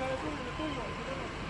哎，对对对。